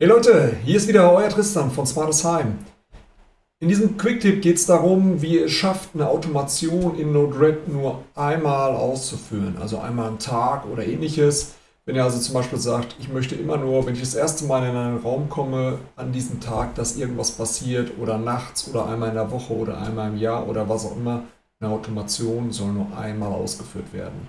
Hey Leute, hier ist wieder euer Tristan von Smartes Heim. In diesem Quick-Tipp geht es darum, wie ihr es schafft, eine Automation in Node-RED nur einmal auszuführen, also einmal am Tag oder ähnliches. Wenn ihr also zum Beispiel sagt, ich möchte immer nur, wenn ich das erste Mal in einen Raum komme, an diesem Tag, dass irgendwas passiert oder nachts oder einmal in der Woche oder einmal im Jahr oder was auch immer, eine Automation soll nur einmal ausgeführt werden.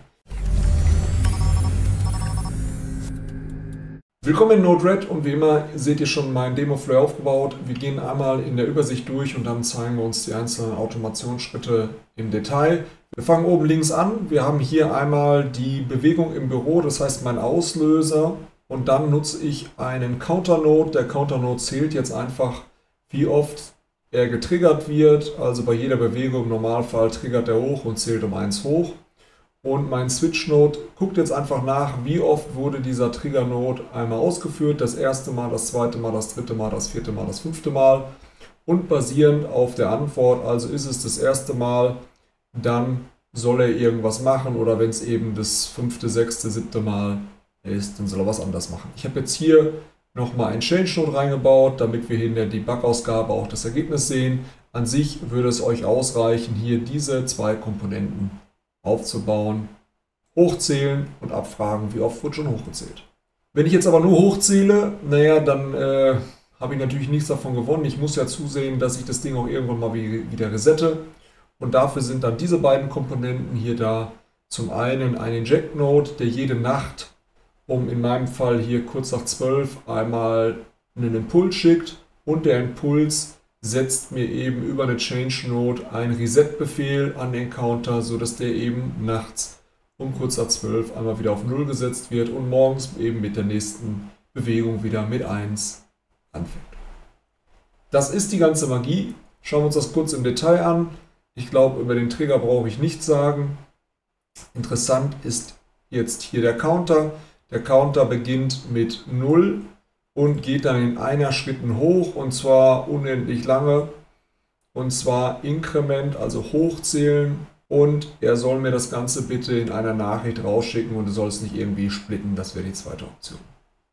Willkommen in Node-RED und wie immer seht ihr schon mein Demo-Flow aufgebaut. Wir gehen einmal in der Übersicht durch und dann zeigen wir uns die einzelnen Automationsschritte im Detail. Wir fangen oben links an. Wir haben hier einmal die Bewegung im Büro, das heißt mein Auslöser. Und dann nutze ich einen Counter-Node. Der Counter-Node zählt jetzt einfach, wie oft er getriggert wird. Also bei jeder Bewegung im Normalfall triggert er hoch und zählt um 1 hoch. Und mein Switch-Node guckt jetzt einfach nach, wie oft wurde dieser Trigger-Node einmal ausgeführt. Das erste Mal, das zweite Mal, das dritte Mal, das vierte Mal, das fünfte Mal. Und basierend auf der Antwort, also ist es das erste Mal, dann soll er irgendwas machen. Oder wenn es eben das fünfte, sechste, siebte Mal ist, dann soll er was anders machen. Ich habe jetzt hier nochmal ein Change-Node reingebaut, damit wir in der Debug-Ausgabe auch das Ergebnis sehen. An sich würde es euch ausreichen, hier diese zwei Komponenten aufzubauen, hochzählen und abfragen, wie oft wird schon hochgezählt. Wenn ich jetzt aber nur hochzähle, naja, dann äh, habe ich natürlich nichts davon gewonnen. Ich muss ja zusehen, dass ich das Ding auch irgendwann mal wieder resette. Und dafür sind dann diese beiden Komponenten hier da. Zum einen ein Inject Node, der jede Nacht um in meinem Fall hier kurz nach 12 einmal einen Impuls schickt und der Impuls setzt mir eben über eine Change Node einen Reset-Befehl an den Counter, sodass der eben nachts um kurz nach 12 einmal wieder auf 0 gesetzt wird und morgens eben mit der nächsten Bewegung wieder mit 1 anfängt. Das ist die ganze Magie. Schauen wir uns das kurz im Detail an. Ich glaube, über den Trigger brauche ich nichts sagen. Interessant ist jetzt hier der Counter. Der Counter beginnt mit 0 und geht dann in einer Schritten hoch und zwar unendlich lange und zwar Inkrement, also hochzählen und er soll mir das Ganze bitte in einer Nachricht rausschicken und er soll es nicht irgendwie splitten, das wäre die zweite Option.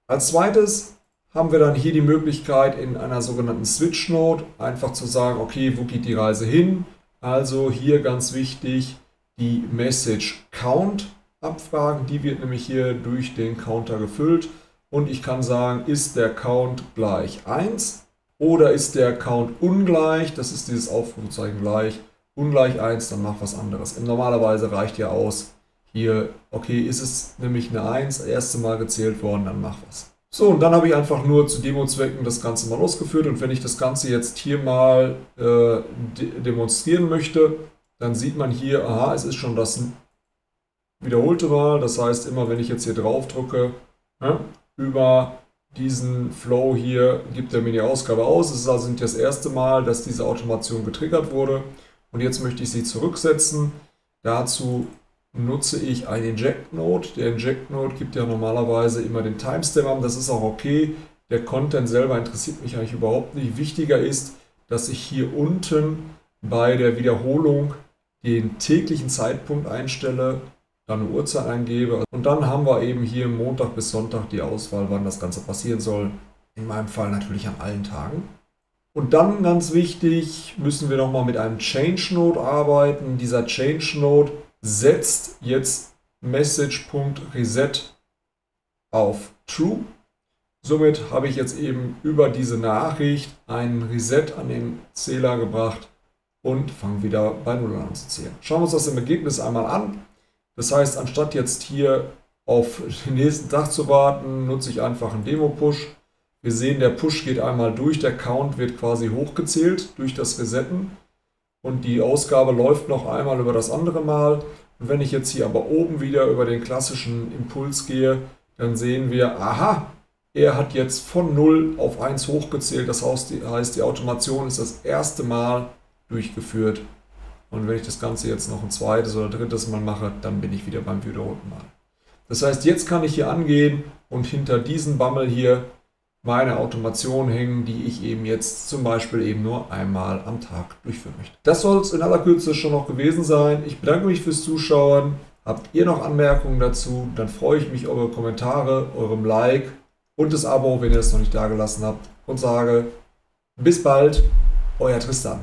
Als zweites haben wir dann hier die Möglichkeit in einer sogenannten Switch Node einfach zu sagen, okay, wo geht die Reise hin? Also hier ganz wichtig die Message Count abfragen, die wird nämlich hier durch den Counter gefüllt und ich kann sagen, ist der Count gleich 1 oder ist der Count ungleich, das ist dieses Aufrufzeichen gleich, ungleich 1, dann mach was anderes. Normalerweise reicht ja aus, hier, okay, ist es nämlich eine 1, erste Mal gezählt worden, dann mach was. So, und dann habe ich einfach nur zu Demo-Zwecken das Ganze mal ausgeführt und wenn ich das Ganze jetzt hier mal äh, de demonstrieren möchte, dann sieht man hier, aha, es ist schon das wiederholte Mal, das heißt immer, wenn ich jetzt hier drauf drücke, ja, über diesen Flow hier gibt er mir die Ausgabe aus. Es ist also nicht das erste Mal, dass diese Automation getriggert wurde. Und jetzt möchte ich sie zurücksetzen. Dazu nutze ich ein Inject Node. Der Inject Node gibt ja normalerweise immer den Timestamp an. Das ist auch okay. Der Content selber interessiert mich eigentlich überhaupt nicht. Wichtiger ist, dass ich hier unten bei der Wiederholung den täglichen Zeitpunkt einstelle dann eine Uhrzeit eingebe. Und dann haben wir eben hier Montag bis Sonntag die Auswahl, wann das Ganze passieren soll. In meinem Fall natürlich an allen Tagen. Und dann ganz wichtig, müssen wir nochmal mit einem Change Node arbeiten. Dieser Change Node setzt jetzt Message.reset auf True. Somit habe ich jetzt eben über diese Nachricht einen Reset an den Zähler gebracht und fange wieder bei Null an zu zählen. Schauen wir uns das im Ergebnis einmal an. Das heißt, anstatt jetzt hier auf den nächsten Tag zu warten, nutze ich einfach einen Demo-Push. Wir sehen, der Push geht einmal durch, der Count wird quasi hochgezählt durch das Resetten und die Ausgabe läuft noch einmal über das andere Mal. Und wenn ich jetzt hier aber oben wieder über den klassischen Impuls gehe, dann sehen wir, aha, er hat jetzt von 0 auf 1 hochgezählt. Das heißt, die Automation ist das erste Mal durchgeführt und wenn ich das Ganze jetzt noch ein zweites oder drittes Mal mache, dann bin ich wieder beim wiederholten Mal. Das heißt, jetzt kann ich hier angehen und hinter diesen Bammel hier meine Automation hängen, die ich eben jetzt zum Beispiel eben nur einmal am Tag durchführen möchte. Das soll es in aller Kürze schon noch gewesen sein. Ich bedanke mich fürs Zuschauen. Habt ihr noch Anmerkungen dazu? Dann freue ich mich eure Kommentare, eurem Like und das Abo, wenn ihr es noch nicht dagelassen habt. Und sage bis bald, euer Tristan.